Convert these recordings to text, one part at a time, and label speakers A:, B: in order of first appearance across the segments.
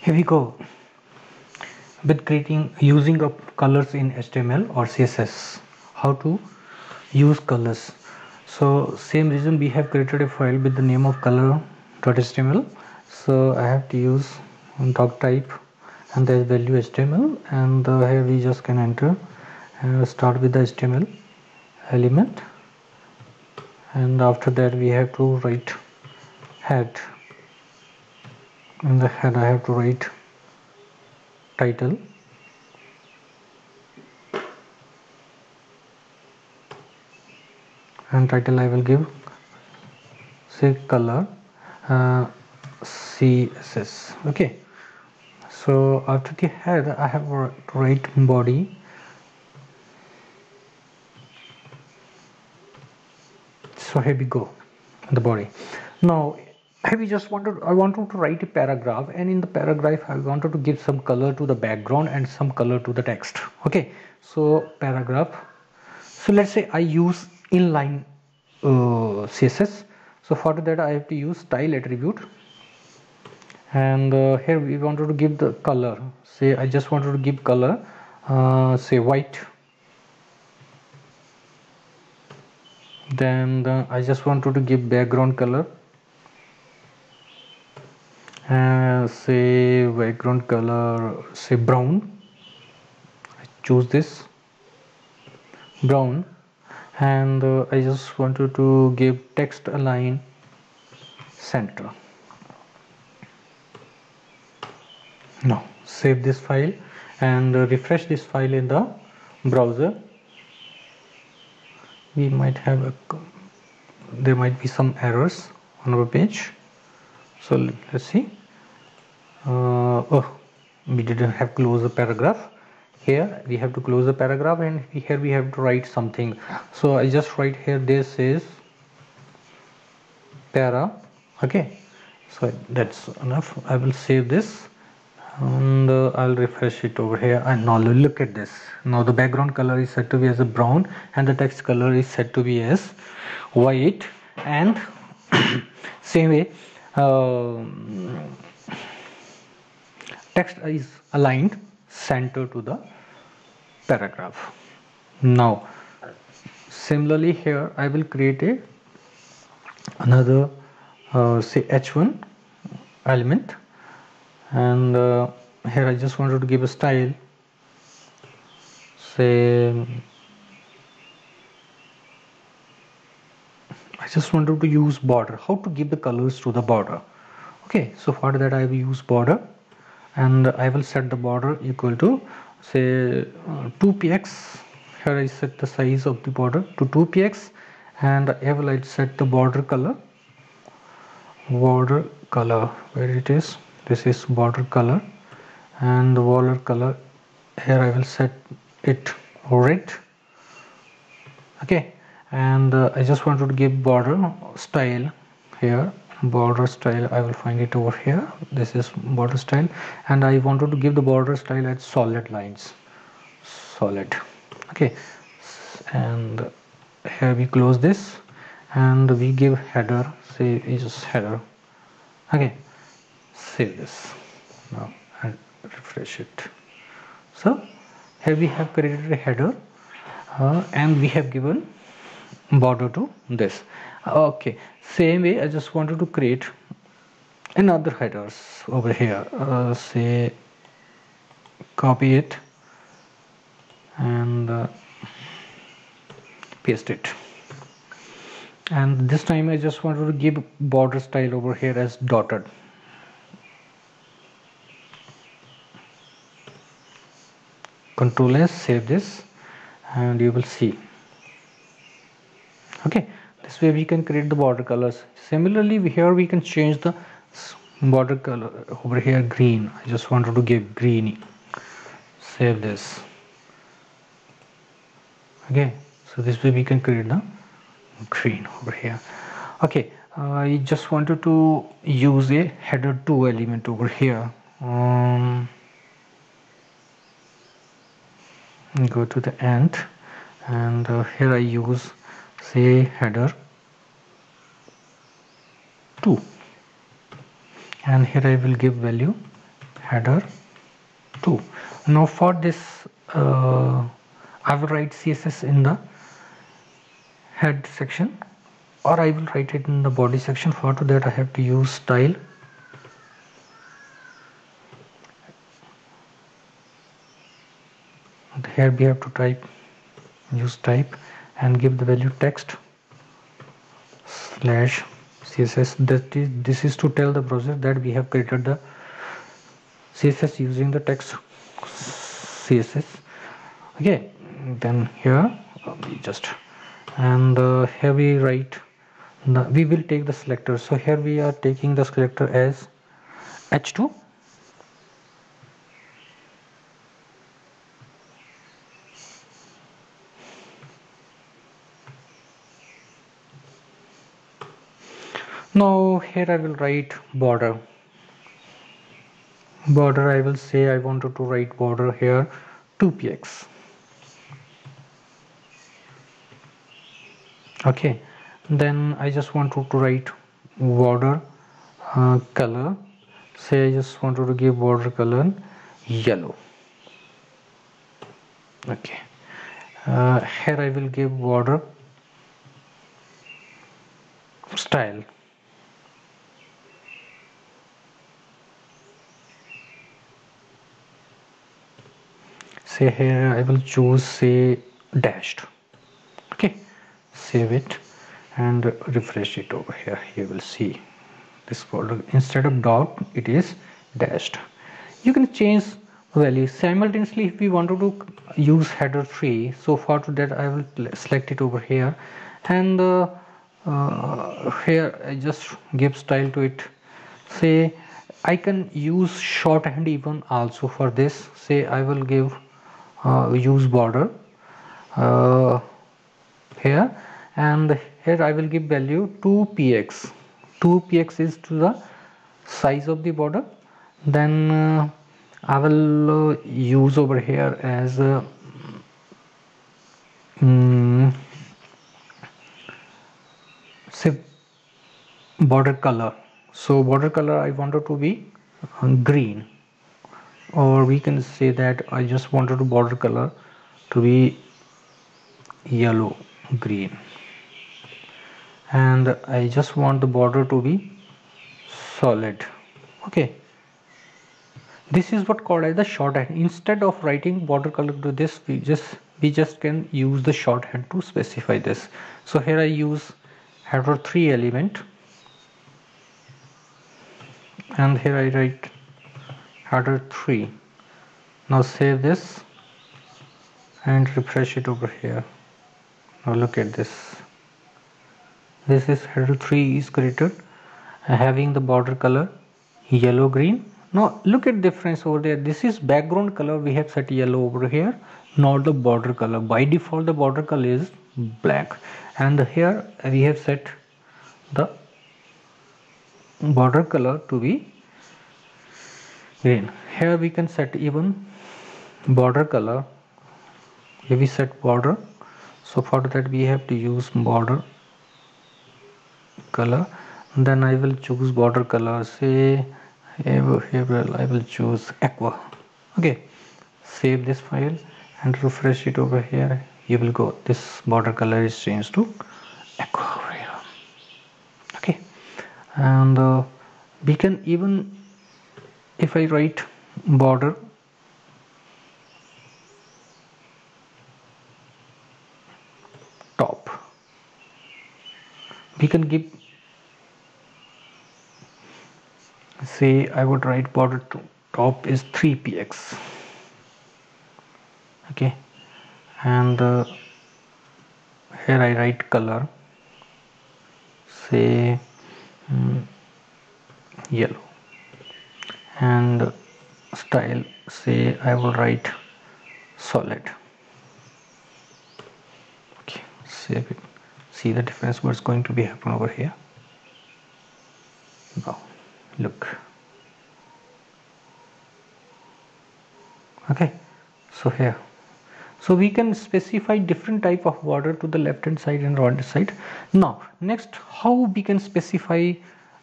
A: here we go. With creating using of colors in HTML or CSS how to use colors. So same reason we have created a file with the name of color.html so I have to use doc type and there is value HTML and uh, here we just can enter uh, start with the HTML element. And after that we have to write head in the head I have to write title. And title I will give. Say color uh, CSS okay. So after the head I have to write body. So here we go. The body. Now we just wanted I wanted to write a paragraph and in the paragraph I wanted to give some color to the background and some color to the text. Okay so paragraph. So let's say I use inline uh, CSS so for that I have to use style attribute. And uh, here we wanted to give the color. Say I just wanted to give color uh, say white. Then the, I just wanted to give background color uh, say background color say brown. I choose this. Brown. And uh, I just wanted to give text align center. Now save this file and uh, refresh this file in the browser. We might have a there might be some errors on our page. So let's see uh, oh we didn't have close the paragraph. Here we have to close the paragraph and here we have to write something. So I just write here this is para. Okay. So that's enough. I will save this and uh, I'll refresh it over here. And now look at this. Now the background color is set to be as a brown and the text color is set to be as white and same way uh, text is aligned center to the paragraph. Now similarly here I will create a another uh, say h1 element. And uh, here I just wanted to give a style. Say I just wanted to use border. How to give the colors to the border? Okay so for that I will use border and I will set the border equal to say uh, 2px here I set the size of the border to 2px and I will set the border color. Border color where it is this is border color. And the border color here I will set it red. Okay. And uh, I just wanted to give border style here border style I will find it over here. This is border style. And I wanted to give the border style as solid lines. Solid. Okay. And here we close this. And we give header. Say is header. Okay. Save this. Now and refresh it. So here we have created a header. Uh, and we have given border to this okay same way I just wanted to create another headers over here. Uh, say copy it and uh, paste it. And this time I just wanted to give border style over here as dotted. Control s save this and you will see. Okay this way we can create the border colors. Similarly here we can change the border color over here green. I just wanted to give green save this. Okay so this way we can create the green over here. Okay I just wanted to use a header 2 element over here. Um, go to the end and uh, here I use say header 2 and here I will give value header 2 now for this uh, I will write CSS in the head section or I will write it in the body section. For that I have to use style. Here we have to type use type and give the value text slash css. That is this is to tell the browser that we have created the css using the text css. Okay then here we just and uh, here we write the, we will take the selector. So here we are taking the selector as h2 now here I will write border. Border I will say I wanted to write border here 2px okay. Then I just wanted to write border uh, color. Say I just wanted to give border color yellow. Okay. Uh, here I will give border style say here I will choose say dashed. Okay save it and refresh it over here. You will see this folder. Instead of dot it is dashed. You can change value simultaneously if we wanted to use header 3 so far to that I will select it over here. And uh, uh, here I just give style to it. Say I can use shorthand even also for this. Say I will give use border uh, here. And here I will give value 2px 2px is to the size of the border. Then uh, I will uh, use over here as uh, um, say border color. So border color I wanted to be green or we can say that I just wanted to border color to be yellow green. And I just want the border to be solid. Okay. This is what called as the shorthand. Instead of writing border color to this we just we just can use the shorthand to specify this. So here I use header 3 element. And here I write header 3 now save this and refresh it over here. Now look at this. This is header 3 is created uh, having the border color yellow green. Now look at the difference over there. This is background color. We have set yellow over here not the border color. By default the border color is black. And here we have set the border color to be green here we can set even border color. Here we set border. So for that we have to use border color. Then I will choose border color. Say here I will choose aqua. Okay save this file and refresh it over here. You will go this border color is changed to aqua okay and uh, we can even if I write border top we can give say I would write border top is 3px okay. And uh, here I write color say um, yellow and style say I will write solid. Okay save it see the difference what's going to be happen over here? Now look. Okay so here. So we can specify different type of border to the left hand side and right hand side. Now next how we can specify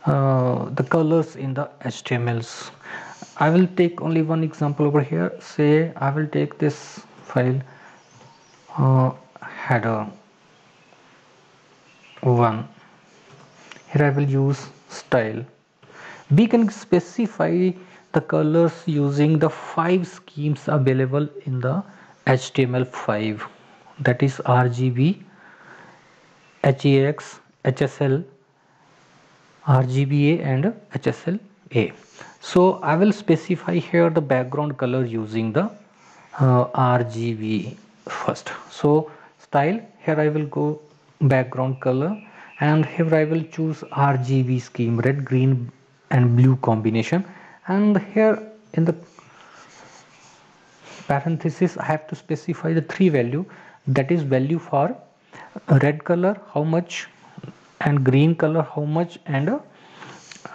A: uh, the colors in the HTMLs I will take only one example over here. Say I will take this file uh, header 1 here I will use style. We can specify the colors using the five schemes available in the HTML5 that is RGB HEX HSL RGBA and HSLA so I will specify here the background color using the uh, RGB first. So style here I will go background color and here I will choose RGB scheme red green and blue combination. And here in the parenthesis I have to specify the three value. That is value for red color how much and green color how much? And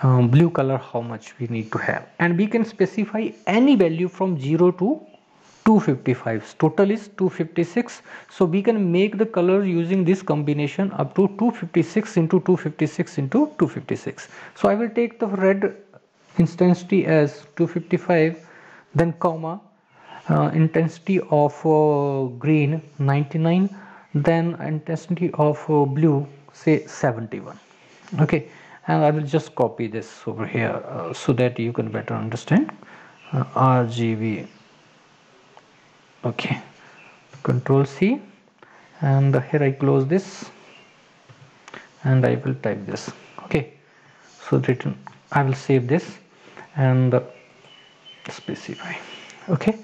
A: uh, blue color how much we need to have? And we can specify any value from 0 to 255 total is 256 so we can make the color using this combination up to 256 into 256 into 256 so i will take the red intensity as 255 then comma uh, intensity of uh, green 99 then intensity of uh, blue say 71 okay and I will just copy this over here uh, so that you can better understand. Uh, RGB okay control C and here I close this and I will type this. Okay so written I will save this and specify. Okay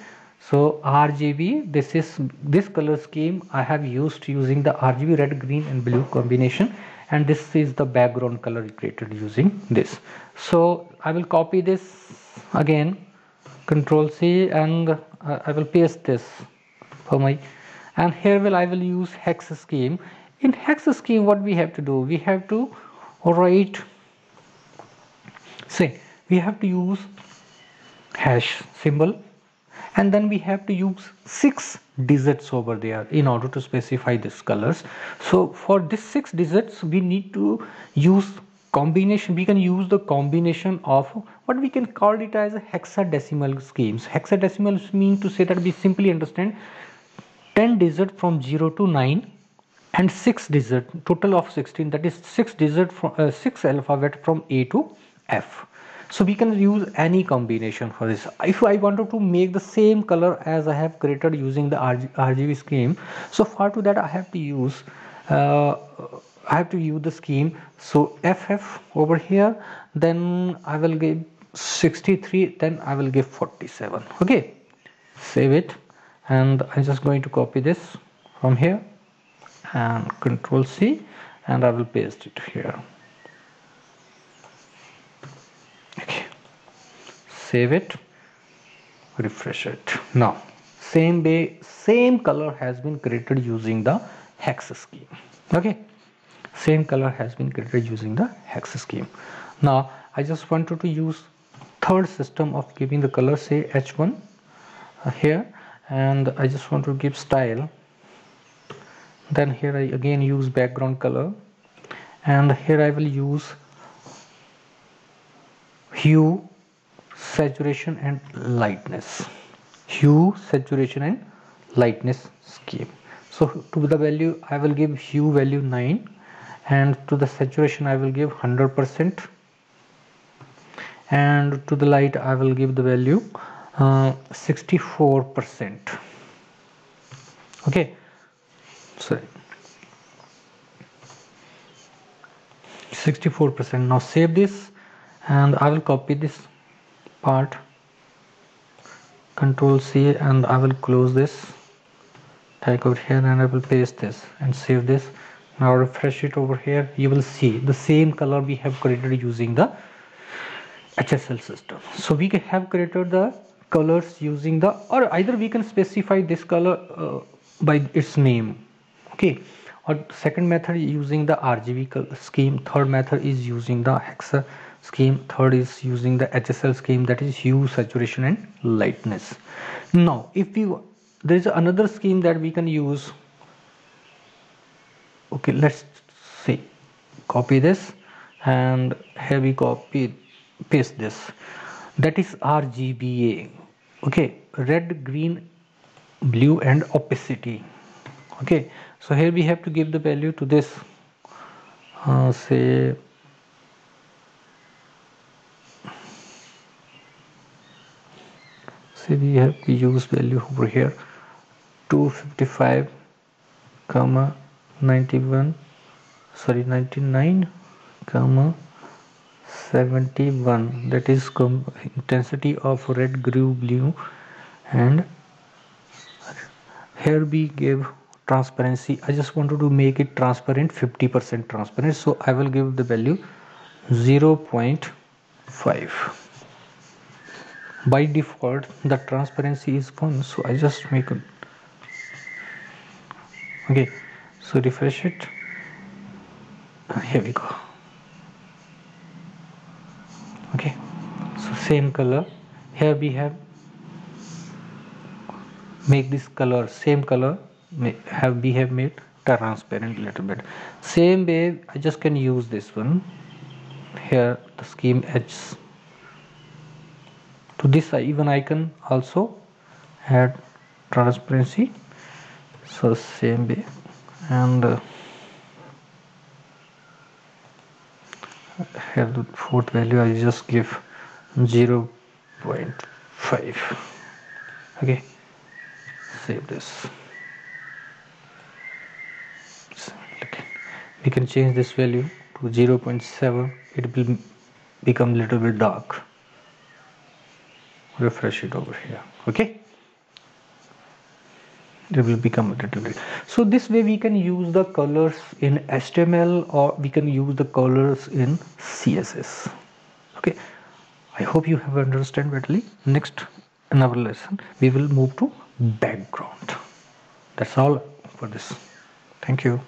A: so RGB this is this color scheme I have used using the RGB red green and blue combination and this is the background color created using this. So I will copy this again control C and uh, I will paste this for my and here will I will use hex scheme. In hex scheme what we have to do we have to write say we have to use hash symbol and then we have to use six digits over there in order to specify these colors. So for this six digits we need to use combination we can use the combination of what we can call it as hexadecimal schemes. Hexadecimal mean to say that we simply understand 10 digit from 0 to 9 and 6 digit total of 16 that is 6 digit from uh, 6 alphabet from a to f so we can use any combination for this. If i wanted to make the same color as i have created using the rgb scheme so far to that i have to use uh, i have to use the scheme. So ff over here then i will give 63 then i will give 47 okay? Save it. And i'm just going to copy this from here and control c and i will paste it here save it refresh it. Now same way same color has been created using the hex scheme. Okay? Same color has been created using the hex scheme. Now I just wanted to use third system of giving the color say h1 uh, here. And I just want to give style. Then here I again use background color. And here I will use hue saturation and lightness. Hue saturation and lightness scheme. So to the value I will give hue value 9 and to the saturation I will give 100% and to the light I will give the value 64% uh, okay. Sorry 64% now save this and I will copy this part. Control C and I will close this. Tag over here and I will paste this and save this. Now refresh it over here. You will see the same color we have created using the HSL system. So we have created the colors using the or either we can specify this color uh, by its name. Okay. Or second method using the RGB scheme. Third method is using the hexa scheme third is using the HSL scheme that is hue saturation and lightness. Now if you there is another scheme that we can use. Okay let's see. Copy this and here we copy paste this. That is RGBA okay red green blue and opacity. Okay so here we have to give the value to this. Uh, say say we have to use value over here 255 comma 91 sorry 99 comma 71 that is intensity of red blue blue and here we give transparency. I just wanted to make it transparent 50% transparent. So I will give the value 0.5 by default the transparency is 1 so I just make it okay so refresh it. Ah, here we go. Okay so same color. Here we have make this color same color have we have made transparent little bit. Same way I just can use this one. Here the scheme edge to this even icon also add transparency. So same way. And uh, here the fourth value I just give 0 0.5 okay. Save this. We can change this value to 0 0.7 it will become little bit dark refresh it over here okay? It will become a little bit. So this way we can use the colors in HTML or we can use the colors in CSS okay? I hope you have understand better next another lesson. We will move to background. That's all for this. Thank you